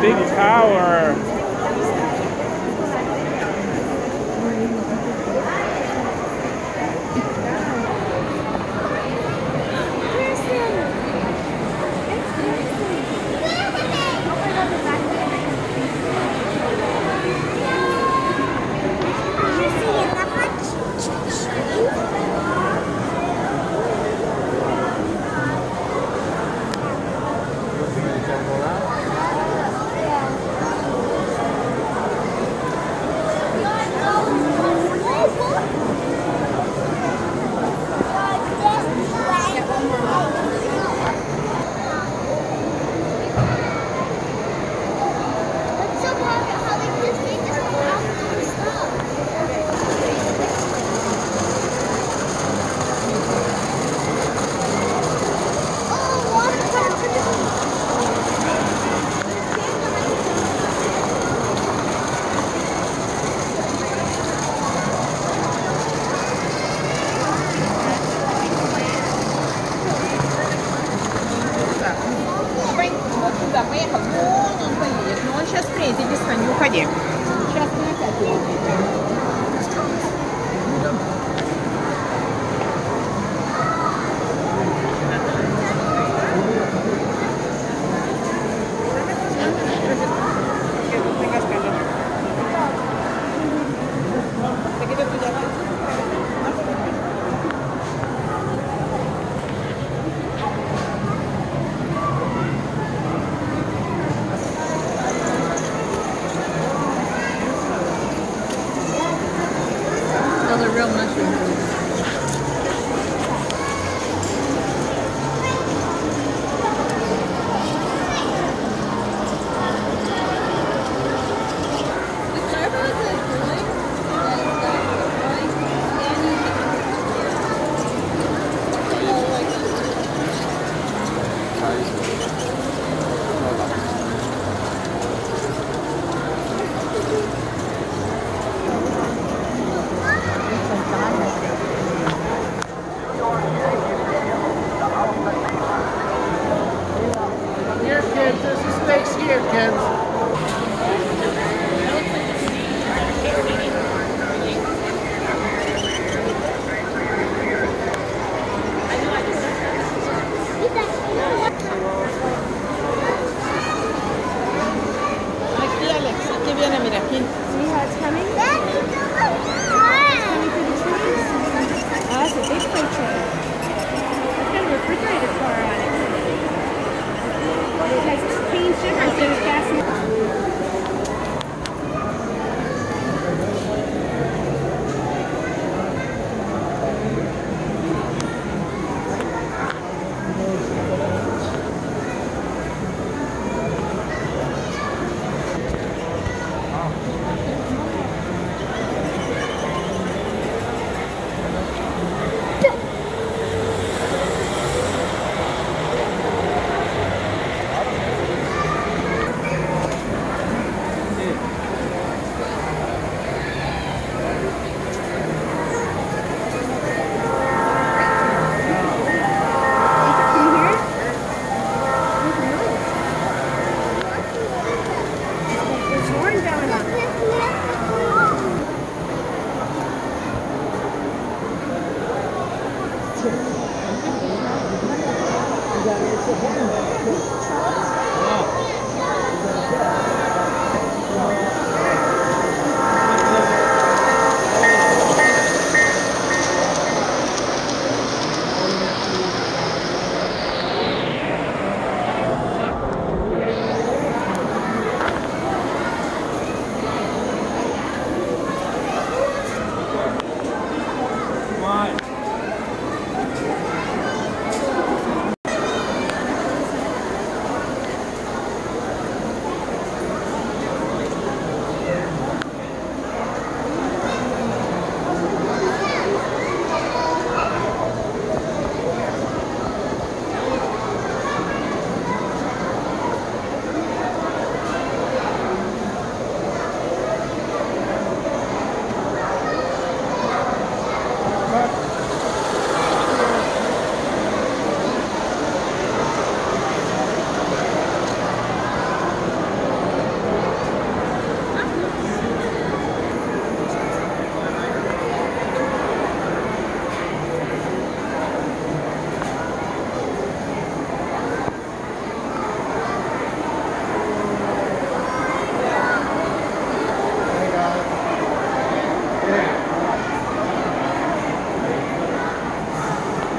big power. Куда? Поехал. Ну, Вон он поедет. Но он сейчас встретит. Не уходи. Сейчас мы опять его. See how it's coming. Daddy, coming through the trees. Oh, that's a big freight train. kind of refrigerator car